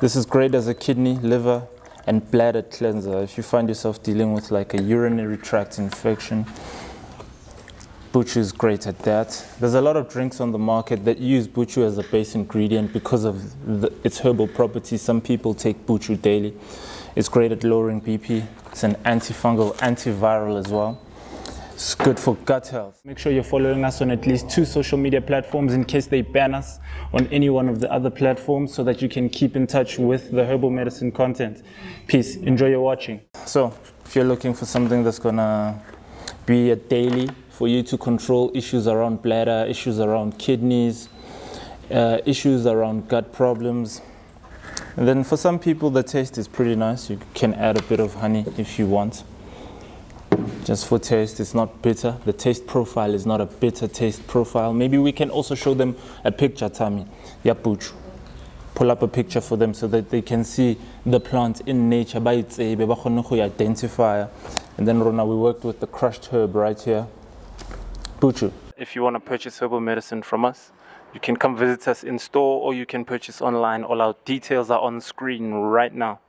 This is great as a kidney, liver, and bladder cleanser. If you find yourself dealing with like a urinary tract infection, Buchu is great at that. There's a lot of drinks on the market that use Buchu as a base ingredient because of the, its herbal properties. Some people take Buchu daily. It's great at lowering BP. It's an antifungal, antiviral as well. It's good for gut health. Make sure you're following us on at least two social media platforms in case they ban us on any one of the other platforms so that you can keep in touch with the herbal medicine content. Peace. Enjoy your watching. So, if you're looking for something that's gonna be a daily for you to control issues around bladder, issues around kidneys, uh, issues around gut problems, and then for some people, the taste is pretty nice. You can add a bit of honey if you want. Just for taste, it's not bitter. The taste profile is not a bitter taste profile. Maybe we can also show them a picture, Tami. Yapuchu. Pull up a picture for them so that they can see the plant in nature by its identify. And then Rona, we worked with the crushed herb right here. Buchu. If you want to purchase herbal medicine from us, you can come visit us in store or you can purchase online. All our details are on screen right now.